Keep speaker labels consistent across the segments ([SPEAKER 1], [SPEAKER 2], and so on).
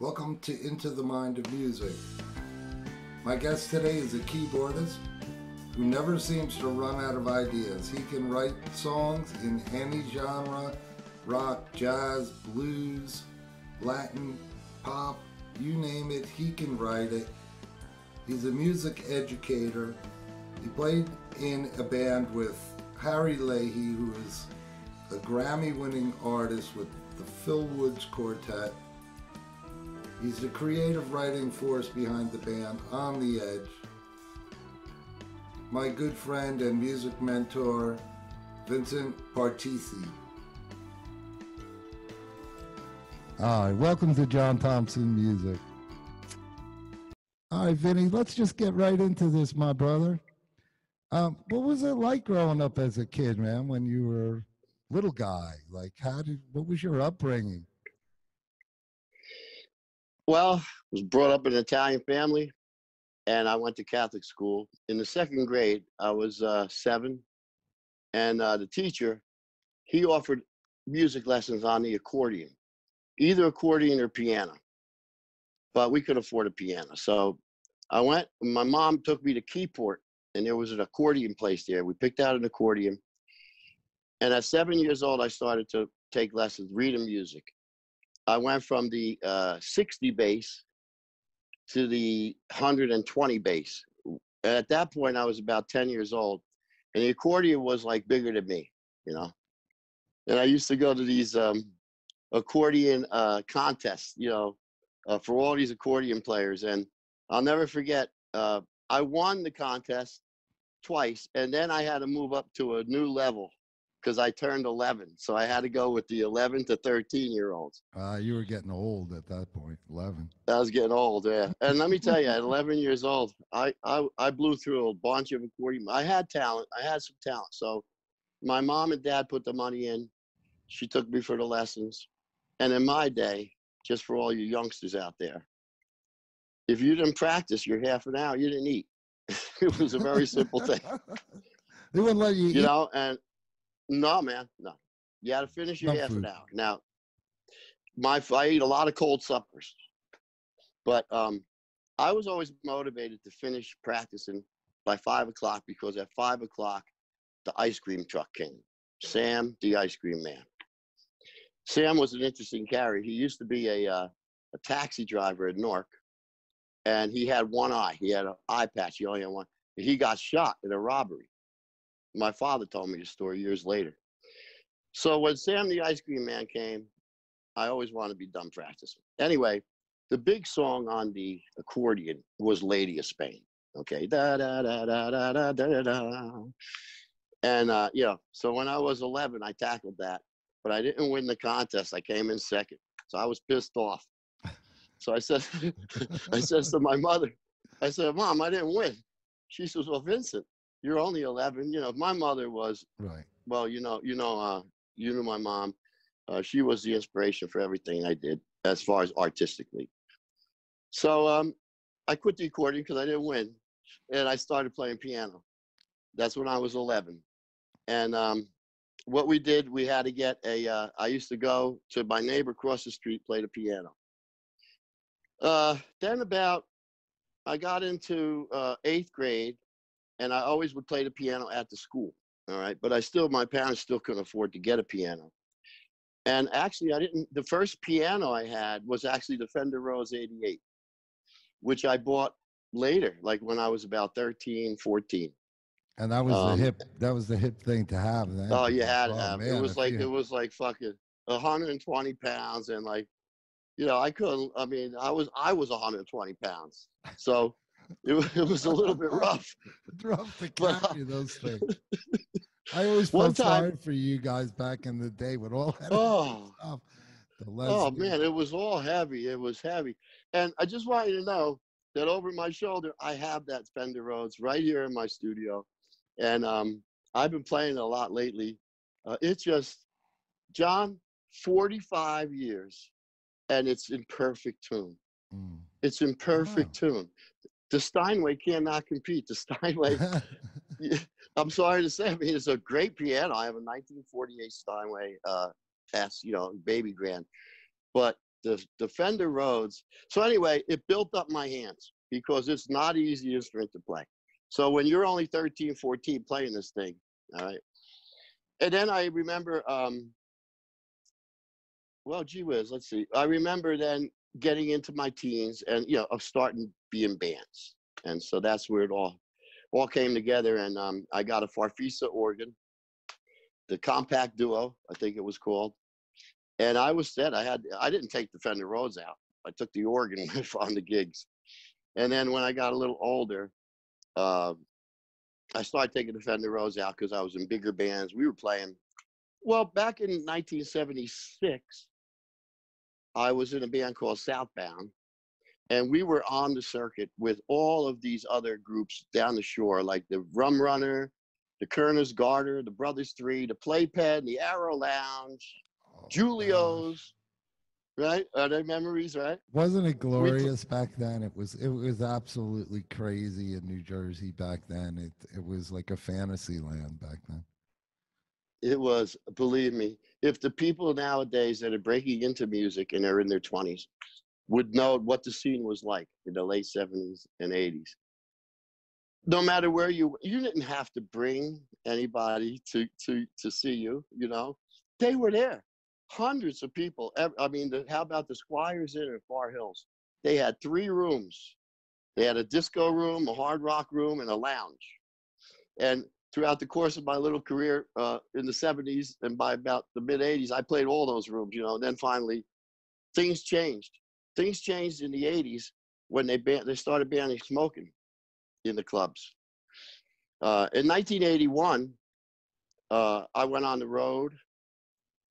[SPEAKER 1] Welcome to Into the Mind of Music. My guest today is a keyboardist who never seems to run out of ideas. He can write songs in any genre rock, jazz, blues, Latin, pop, you name it, he can write it. He's a music educator. He played in a band with Harry Leahy, who is a Grammy winning artist with the Phil Woods Quartet. He's the creative writing force behind the band On the Edge. My good friend and music mentor, Vincent Partesi. Right, welcome to John Thompson Music. All right, Vinny, let's just get right into this, my brother. Um, what was it like growing up as a kid, man, when you were little guy? Like, how did, what was your upbringing?
[SPEAKER 2] Well, I was brought up in an Italian family, and I went to Catholic school. In the second grade, I was uh, seven, and uh, the teacher, he offered music lessons on the accordion, either accordion or piano. But we could afford a piano, so I went. My mom took me to Keyport, and there was an accordion place there. We picked out an accordion, and at seven years old, I started to take lessons, reading music. I went from the uh, 60 bass to the 120 bass. At that point, I was about 10 years old, and the accordion was like bigger than me, you know. And I used to go to these um, accordion uh, contests, you know, uh, for all these accordion players. And I'll never forget, uh, I won the contest twice, and then I had to move up to a new level because I turned 11. So I had to go with the 11 to 13 year olds.
[SPEAKER 1] Uh, you were getting old at that point, 11.
[SPEAKER 2] I was getting old, yeah. And let me tell you, at 11 years old, I, I, I blew through a bunch of accordion. I had talent. I had some talent. So my mom and dad put the money in. She took me for the lessons. And in my day, just for all you youngsters out there, if you didn't practice your half an hour, you didn't eat. it was a very simple thing.
[SPEAKER 1] they wouldn't let you,
[SPEAKER 2] you eat. know, and no, man, no. You got to finish your half an hour. Now, my I eat a lot of cold suppers, but um, I was always motivated to finish practicing by five o'clock because at five o'clock, the ice cream truck came. Sam, the ice cream man. Sam was an interesting character. He used to be a uh, a taxi driver at Newark, and he had one eye. He had an eye patch. He only had one. He got shot in a robbery my father told me the story years later. So when Sam the Ice Cream Man came, I always wanted to be done practicing. Anyway, the big song on the accordion was Lady of Spain. Okay, da da da da da da da da. And uh, know, so when I was 11, I tackled that, but I didn't win the contest. I came in second, so I was pissed off. So I said, I says to my mother, I said, "Mom, I didn't win." She says, "Well, Vincent, you're only 11. You know, my mother was
[SPEAKER 1] right.
[SPEAKER 2] Well, you know, you know, uh, you knew my mom. Uh, she was the inspiration for everything I did as far as artistically. So um, I quit the accordion because I didn't win, and I started playing piano. That's when I was 11, and um, what we did, we had to get a. Uh, I used to go to my neighbor across the street, play the piano. Uh, then about, I got into uh, eighth grade, and I always would play the piano at the school. All right, but I still, my parents still couldn't afford to get a piano. And actually, I didn't. The first piano I had was actually the Fender Rhodes 88, which I bought later, like when I was about 13, 14.
[SPEAKER 1] And that was um, the hip. That was the hip thing to have.
[SPEAKER 2] Then. Oh, you had to oh, have. Man, it was like you... it was like fucking 120 pounds, and like, you know, I couldn't. I mean, I was I was 120 pounds, so it, it was a little bit rough.
[SPEAKER 1] It's rough to carry those things. I always felt time, sorry for you guys back in the day with all that oh, stuff.
[SPEAKER 2] oh man, it was all heavy. It was heavy, and I just want you to know that over my shoulder, I have that Fender Rhodes right here in my studio, and um, I've been playing a lot lately. Uh, it's just, John, forty-five years, and it's in perfect tune. Mm. It's in perfect wow. tune the Steinway cannot compete. The Steinway, I'm sorry to say, I mean, it's a great piano. I have a 1948 Steinway uh, S, you know, baby grand. But the, the Fender Rhodes. So anyway, it built up my hands because it's not easy instrument to play. So when you're only 13, 14 playing this thing, all right. And then I remember, um, well, gee whiz, let's see. I remember then getting into my teens and, you know, of starting being bands. And so that's where it all, all came together. And um, I got a Farfisa organ, the compact duo, I think it was called. And I was set. I had, I didn't take the Fender Rhodes out. I took the organ on the gigs. And then when I got a little older, uh, I started taking the Fender Rhodes out because I was in bigger bands. We were playing. Well, back in 1976, I was in a band called Southbound, and we were on the circuit with all of these other groups down the shore, like the Rum Runner, the Kerner's Garter, the Brothers Three, the Playpen, the Arrow Lounge, oh, Julio's, right? Are there memories, right?
[SPEAKER 1] Wasn't it glorious back then? It was it was absolutely crazy in New Jersey back then. It it was like a fantasy land back then.
[SPEAKER 2] It was, believe me, if the people nowadays that are breaking into music and are in their 20s would know what the scene was like in the late 70s and 80s. No matter where you you didn't have to bring anybody to to to see you, you know. They were there hundreds of people. I mean, the, how about the Squires Inn in Far Hills? They had three rooms. They had a disco room, a hard rock room, and a lounge. And throughout the course of my little career uh, in the 70s and by about the mid 80s, I played all those rooms, you know. And then finally, things changed. Things changed in the 80s when they ban- they started banning smoking in the clubs. Uh, in 1981, uh, I went on the road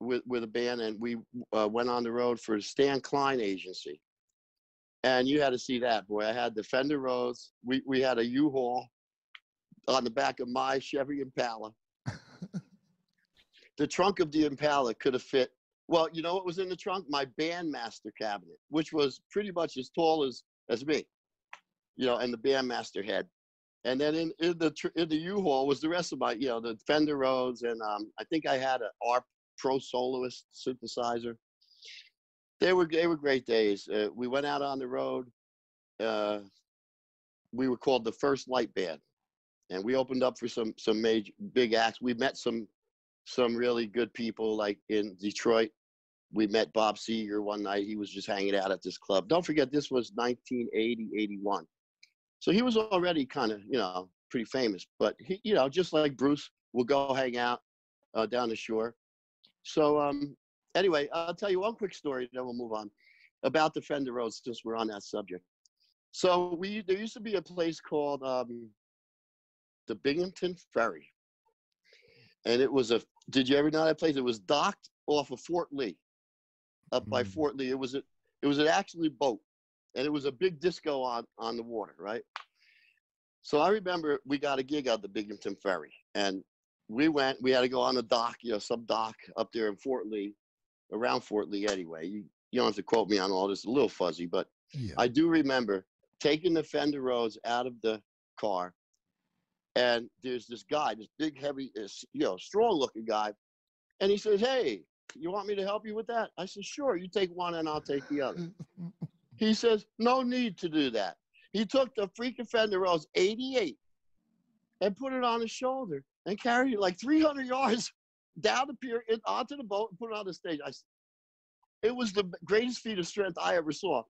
[SPEAKER 2] with with a band, and we uh, went on the road for Stan Klein Agency. And you had to see that, boy. I had the Fender Rhodes. We we had a U-Haul on the back of my Chevy Impala. the trunk of the Impala could have fit. Well, you know what was in the trunk? My bandmaster cabinet, which was pretty much as tall as as me, you know, and the bandmaster head. And then in, in the in the U-Haul was the rest of my, you know, the Fender Rhodes, and um, I think I had an ARP pro soloist synthesizer. They were they were great days. Uh, we went out on the road. Uh, we were called the First Light Band, and we opened up for some some major big acts. We met some some really good people like in Detroit. We met Bob Seger one night. He was just hanging out at this club. Don't forget, this was 1980, 81. So he was already kind of, you know, pretty famous. But he, you know, just like Bruce, we'll go hang out uh, down the shore. So um, anyway, I'll tell you one quick story, then we'll move on about the Fender Rhodes since we're on that subject. So we there used to be a place called um, the Binghamton Ferry, and it was a. Did you ever know that place? It was docked off of Fort Lee, up mm. by hmm. Fort Lee. It was a. It was an actually boat, and it was a big disco on on the water, right? So I remember we got a gig at the Binghamton Ferry, and we went, we had to go on the dock, you know, some dock up there in Fort Lee, around Fort Lee anyway. You, you don't have to quote me on all this, a little fuzzy, but yeah. I do remember taking the Fender Rhodes out of the car. And there's this guy, this big, heavy, uh, you know, strong looking guy. And he says, Hey, you want me to help you with that? I said, Sure, you take one and I'll take the other. he says, No need to do that. He took the freaking Fender Rhodes 88 and put it on his shoulder and carried it like 300 yards down the pier in, onto the boat and put it on the stage. I, it was the greatest feat of strength I ever saw.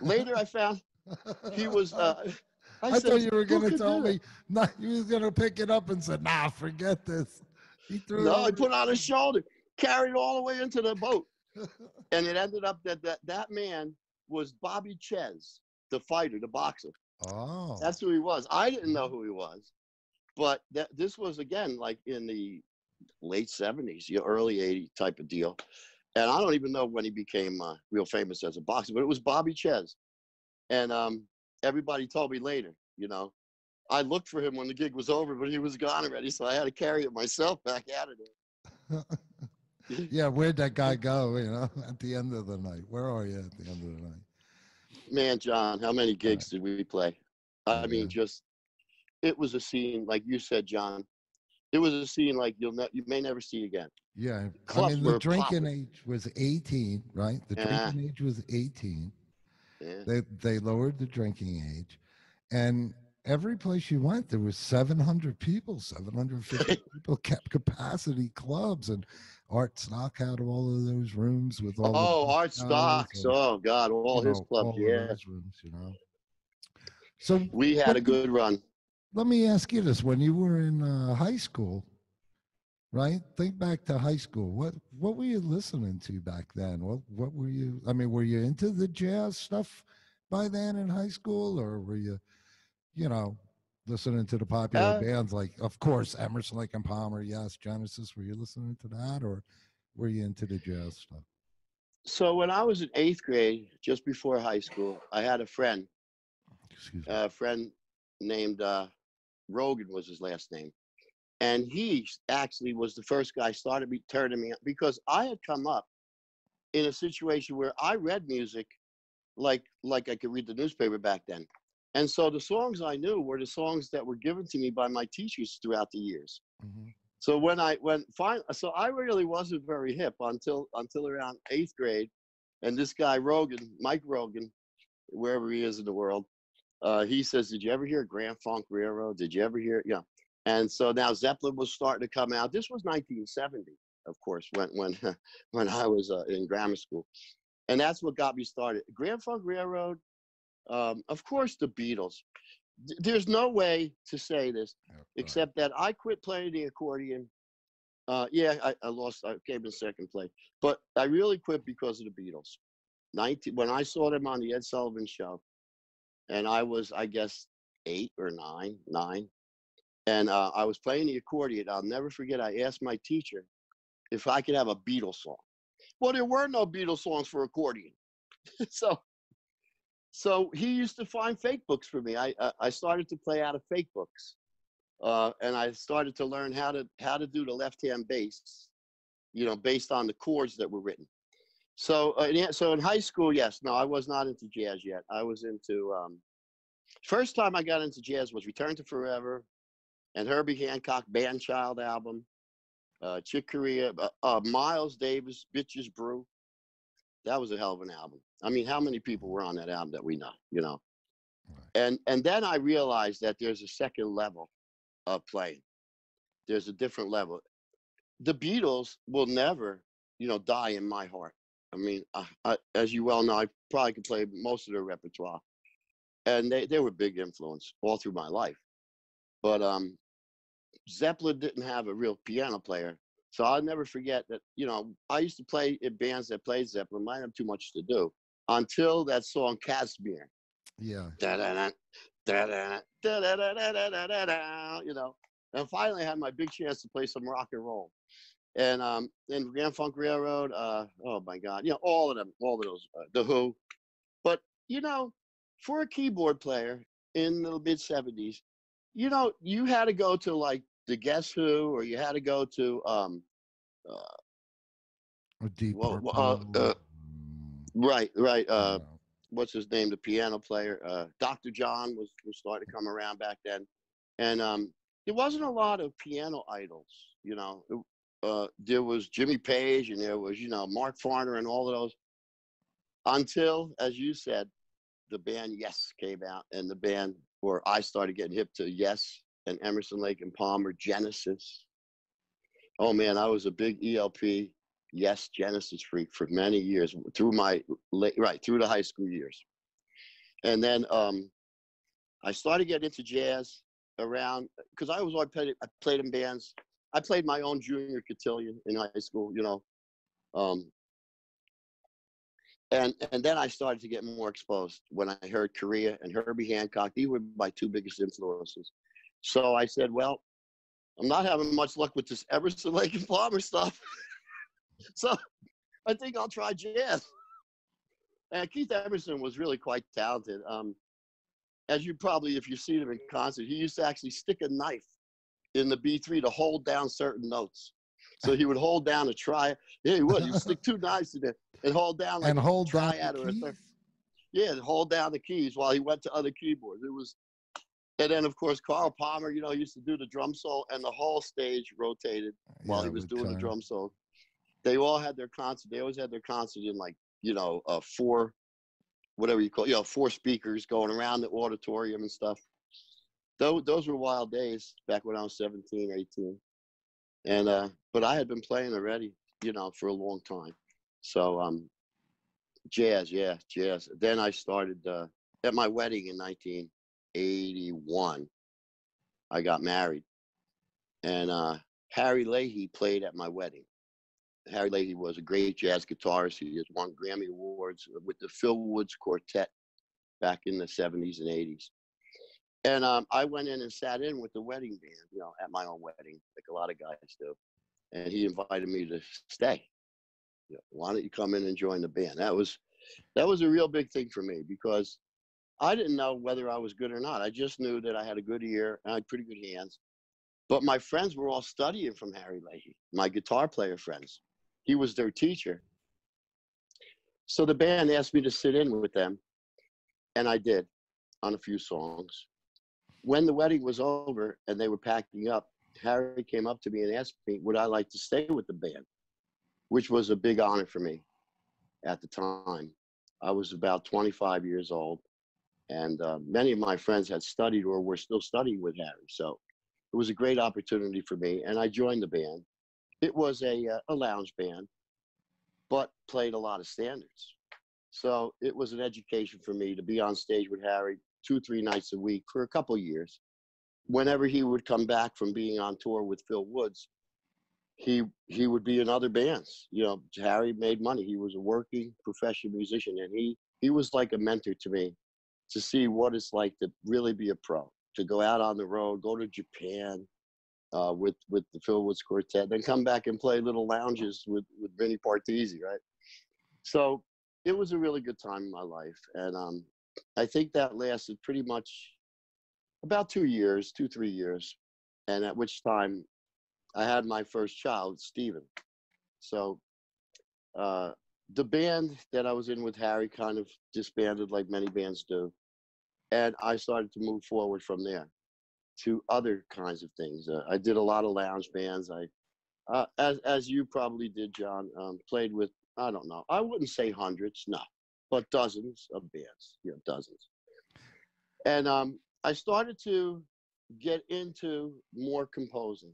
[SPEAKER 2] Later, I found he was. Uh,
[SPEAKER 1] I, I said, thought you were going to tell me not, he was going to pick it up and said, "Nah, forget this."
[SPEAKER 2] He threw. No, he put it on his shoulder, carried it all the way into the boat, and it ended up that that that man was Bobby Czyz, the fighter, the boxer. Oh, that's who he was. I didn't know who he was. But that this was again like in the late 70s, early 80s type of deal. And I don't even know when he became uh, real famous as a boxer, but it was Bobby Czyz. And um, everybody told me later, you know, I looked for him when the gig was over, but he was gone already, so I had to carry it myself back out of
[SPEAKER 1] there. yeah, where'd that guy go? You know, at the end of the night. Where are you at the end of the night?
[SPEAKER 2] Man, John, how many gigs right. did we play? I mean, just it was a scene, like you said, John. it was a scene like you'll ne- you may never see again.
[SPEAKER 1] Yeah, I mean the drinking
[SPEAKER 2] popping.
[SPEAKER 1] age was 18, right? The
[SPEAKER 2] Yeah.
[SPEAKER 1] drinking uh-huh. age was 18.
[SPEAKER 2] Yeah.
[SPEAKER 1] They they lowered the drinking age, and every place you went, there was 700 people, 750 people kept capacity clubs, and Art Stock had all of those rooms with all. the
[SPEAKER 2] Oh, Art Stocks.
[SPEAKER 1] and,
[SPEAKER 2] Oh God, all his
[SPEAKER 1] know,
[SPEAKER 2] clubs.
[SPEAKER 1] all
[SPEAKER 2] Yeah,
[SPEAKER 1] rooms, you know. So
[SPEAKER 2] we had a good run.
[SPEAKER 1] let me ask you this: When you were in uh, high school, right? Think back to high school. What what were you listening to back then? What what were you? I mean, were you into the jazz stuff by then in high school, or were you, you know, listening to the popular
[SPEAKER 2] Uh,
[SPEAKER 1] bands like, of course, Emerson, Lake and Palmer, yes, Genesis? Were you listening to that, or were you into the jazz stuff?
[SPEAKER 2] So when I was in eighth grade, just before high school, I had a friend,
[SPEAKER 1] Excuse me.
[SPEAKER 2] a friend named uh, Rogan was his last name, and he actually was the first guy started me turning me on because I had come up in a situation where I read music like like I could read the newspaper back then. And so the songs I knew were the songs that were given to me by my teachers throughout the years.
[SPEAKER 1] Mhm.
[SPEAKER 2] So when I when fine, so I really wasn't very hip until until around eighth grade, and this guy Rogan, Mike Rogan, wherever he is in the world, uh, he says, "Did you ever hear Grand Funk Railroad? Did you ever hear?" Yeah. And so now Zeppelin was starting to come out. This was 1970, of course, when when when I was uh, in grammar school, and that's what got me started. Grand Funk Railroad, um, of course, the Beatles. Th- There's no way to say this
[SPEAKER 1] Yeah,
[SPEAKER 2] except that I quit playing the accordion. Uh, yeah, I, I lost. I came in second place, but I really quit because of the Beatles. 19 when I saw them on the Ed Sullivan Show, and I was, I guess, eight or nine, nine, and uh, I was playing the accordion. I'll never forget. I asked my teacher if I could have a Beatles song. Well, there were no Beatles songs for accordion, so so he used to find fake books for me. I I, I started to play out of fake books, uh, and I started to learn how to how to do the left hand bass, you know, based on the chords that were written. So uh, so in high school, yes, no, I was not into jazz yet. I was into um, first time I got into jazz was Return to Forever, and Herbie Hancock Man-Child album, uh, Chick Corea, uh, uh, Miles Davis Bitches Brew. That was a hell of an album. I mean, how many people were on that album that we know? You know,
[SPEAKER 1] Right.
[SPEAKER 2] and and then I realized that there's a second level of playing. There's a different level. The Beatles will never, you know, die in my heart. I mean, I, I, as you well know, I probably could play most of their repertoire, and they they were big influence all through my life. But um, Zeppelin didn't have a real piano player, so I'll never forget that. You know, I used to play in bands that played Zeppelin. Might have too much to do until that song Kashmir
[SPEAKER 1] Yeah.
[SPEAKER 2] da-da-da, da-da, da-da-da-da-da-da-da, you know. And finally, I had my big chance to play some rock and roll. And um, and Grand Funk Railroad, uh, oh my God, you know, all of them, all of those, uh, The Who. But you know, for a keyboard player in the mid '70s, you know, you had to go to like the Guess Who, or you had to go to um,
[SPEAKER 1] A deep
[SPEAKER 2] Well, uh,
[SPEAKER 1] mm,
[SPEAKER 2] right, right, uh, what's his name, the piano player, uh, Dr. John was, was starting to come around back then. And um, there wasn't a lot of piano idols, you know. Uh, there was Jimmy Page and there was, you know, Mark Farner and all of those. Until, as you said, the band Yes came out and the band, where I started getting hip to Yes and Emerson Lake and Palmer, Genesis. Oh man, I was a big ELP Yes Genesis freak for many years through my late, right through the high school years, and then um, I started getting into jazz around because I was always played I played in bands. I played my own junior cotillion in high school, you know, um, and and then I started to get more exposed when I heard Corea and Herbie Hancock. These were my two biggest influences. So I said, well, I'm not having much luck with this Emerson Lake and Palmer stuff. so I think I'll try jazz. And Keith Emerson was really quite talented. Um, as you probably, if you've seen him in concert, he used to actually stick a knife in the B3 to hold down certain notes. So he would hold down a tri. Yeah, he would. He'd stick two knives in there and hold down like
[SPEAKER 1] and hold
[SPEAKER 2] a
[SPEAKER 1] down
[SPEAKER 2] or a third. Yeah, and hold down the keys while he went to other keyboards. It was and then of course Carl Palmer, you know, used to do the drum solo, and the whole stage rotated while
[SPEAKER 1] Yeah,
[SPEAKER 2] he was doing the drum solo. They all had their concert. They always had their concert in like you know uh, four, whatever you call, you know, four speakers going around the auditorium and stuff. Those those were wild days back when I was 17, 18. and uh, but I had been playing already, you know, for a long time. So um, jazz, yeah, jazz. Then I started uh, at my wedding in 1981. I got married, and uh, Harry Leahy played at my wedding. Harry Leahy was a great jazz guitarist. He has won Grammy awards with the Phil Woods Quartet back in the 70s and 80s. And um, I went in and sat in with the wedding band, you know, at my own wedding, like a lot of guys do. And he invited me to stay. You know, why don't you come in and join the band? That was that was a real big thing for me because I didn't know whether I was good or not. I just knew that I had a good ear and I had pretty good hands. But my friends were all studying from Harry Leahy, my guitar player friends. He was their teacher. So the band asked me to sit in with them, and I did on a few songs. When the wedding was over and they were packing up, Harry came up to me and asked me, Would I like to stay with the band? Which was a big honor for me at the time. I was about 25 years old, and uh, many of my friends had studied or were still studying with Harry. So it was a great opportunity for me, and I joined the band. It was a, uh, a lounge band, but played a lot of standards. So it was an education for me to be on stage with Harry two, three nights a week for a couple years. Whenever he would come back from being on tour with Phil Woods, he he would be in other bands. You know, Harry made money. He was a working professional musician, and he he was like a mentor to me to see what it's like to really be a pro, to go out on the road, go to Japan uh, with with the Phil Woods Quartet, then come back and play little lounges with with Vinny Partesi, right? So it was a really good time in my life, and um, I think that lasted pretty much about two years, two three years, and at which time I had my first child, Stephen. So uh, the band that I was in with Harry kind of disbanded, like many bands do, and I started to move forward from there to other kinds of things. Uh, I did a lot of lounge bands. I, uh, as as you probably did, John, um, played with I don't know. I wouldn't say hundreds, no, but dozens of bands. Know, dozens. And um, I started to get into more composing.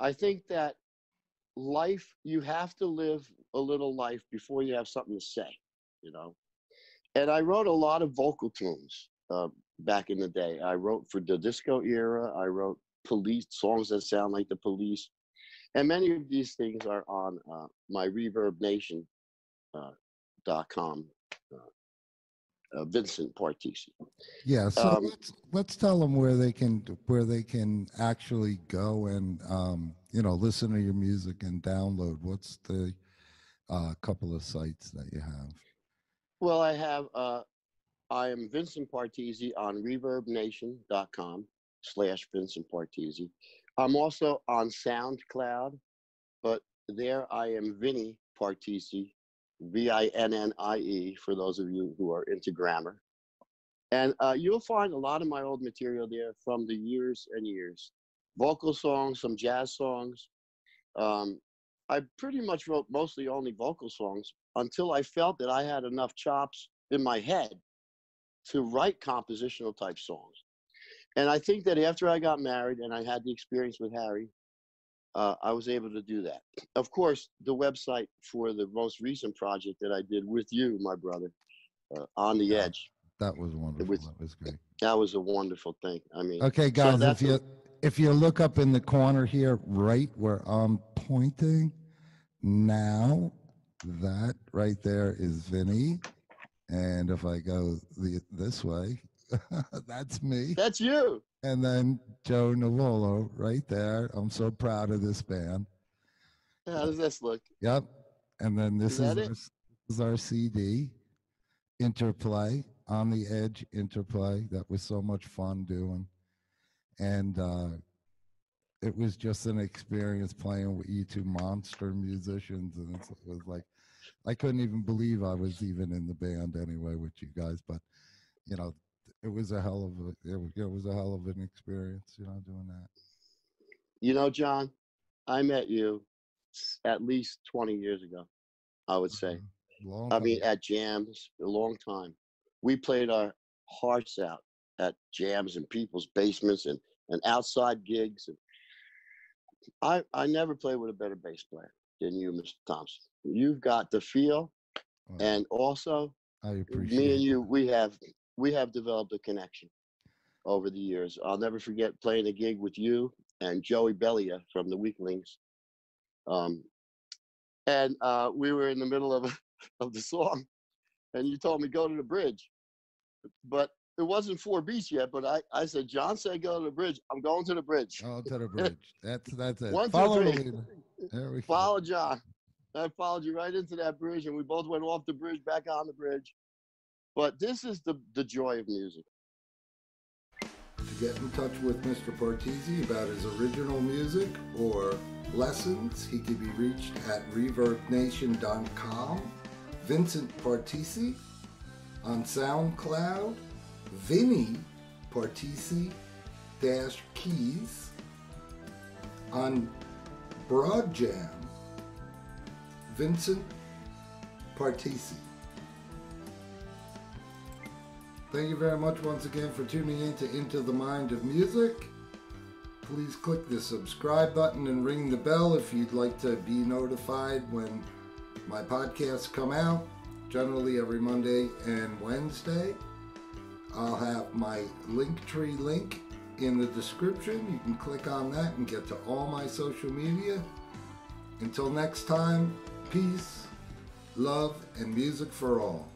[SPEAKER 2] I think that life you have to live a little life before you have something to say, you know. And I wrote a lot of vocal tunes uh, back in the day. I wrote for the disco era. I wrote police songs that sound like the police, and many of these things are on uh, my ReverbNation uh, dot com. Uh, uh, Vincent Partesi.
[SPEAKER 1] Yeah, so
[SPEAKER 2] Um,
[SPEAKER 1] let's let's tell them where they can where they can actually go and um, you know listen to your music and download. What's the uh, couple of sites that you have?
[SPEAKER 2] Well, I have. Uh, I am Vincent Partesi on ReverbNation.com slash Vincent Partesi. I'm also on SoundCloud, but there I am Vinny Partesi, V-I-N-N-I-E, for those of you who are into grammar. And uh, you'll find a lot of my old material there from the years and years. Vocal songs, some jazz songs. Um, I pretty much wrote mostly only vocal songs until I felt that I had enough chops in my head to write compositional type songs. And I think that after I got married and I had the experience with Harry, uh, I was able to do that. Of course, the website for the most recent project that I did with you, my brother, uh, On the
[SPEAKER 1] Yeah.
[SPEAKER 2] Edge,
[SPEAKER 1] That was wonderful.
[SPEAKER 2] was-
[SPEAKER 1] that was great.
[SPEAKER 2] that was a wonderful thing. I mean,
[SPEAKER 1] Okay, guys, if
[SPEAKER 2] that's a-
[SPEAKER 1] you if you look up in the corner here, right where I'm pointing now, that right there is Vinny, and if I go the, this way, that's me.
[SPEAKER 2] that's you.
[SPEAKER 1] And then Joe Navolo right there. I'm so proud of this band.
[SPEAKER 2] How does this look?
[SPEAKER 1] Yep. And then this
[SPEAKER 2] Is
[SPEAKER 1] is, our, this is our CD, Interplay, On the Edge Interplay. That was so much fun doing. And uh, it was just an experience playing with you two monster musicians. And it was like, I couldn't even believe I was even in the band anyway with you guys. But, you know, it was a hell of a it was, it was a hell of an experience, you know, doing that.
[SPEAKER 2] You know, John, I met you at least 20 years ago, I would say.
[SPEAKER 1] Mm-hmm. Long
[SPEAKER 2] I mean, at jams, a long time. We played our hearts out at jams and people's basements and, and outside gigs. And I, I never played with a better bass player than you, Mr. Thompson. You've got the feel, and also
[SPEAKER 1] I appreciate
[SPEAKER 2] me and you, we have we have developed a connection over the years. I'll never forget playing a gig with you and Joey Bellia from the Weaklings. Um, and uh, we were in the middle of of the song, and you told me go to the bridge, but it wasn't four beats yet. But I, I said, John said go to the bridge. I'm going to the bridge.
[SPEAKER 1] Oh, to the bridge. That's that's it.
[SPEAKER 2] One, two,
[SPEAKER 1] Follow the
[SPEAKER 2] three.
[SPEAKER 1] There we go.
[SPEAKER 2] Follow John. I followed you right into that bridge, and we both went off the bridge, back on the bridge. But this is the the joy of music.
[SPEAKER 1] To get in touch with Mr. Partesi about his original music or lessons, he can be reached at reverbnation.com. Vincent Partesi on SoundCloud. Vinny Partesi dash keys on Broadjam. Vincent Partesi. Thank you very much once again for tuning in to Into the Mind of Music. Please click the subscribe button and ring the bell if you'd like to be notified when my podcasts come out, generally every Monday and Wednesday. I'll have my Linktree link in the description. You can click on that and get to all my social media. Until next time, peace, love, and music for all.